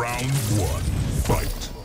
Round one, fight.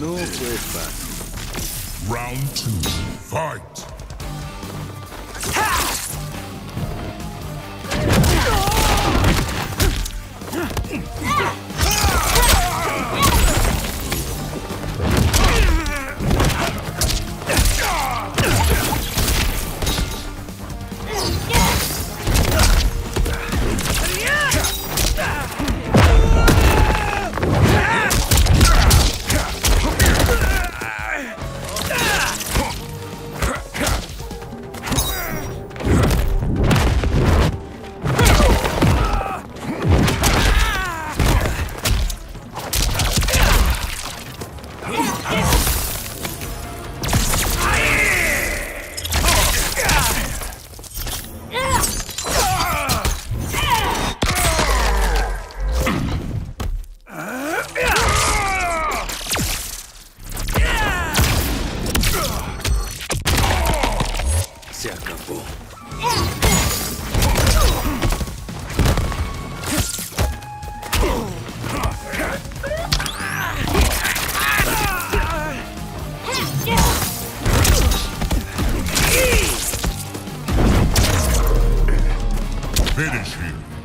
No fue fácil. Round two, fight. Se acabou. Finish him.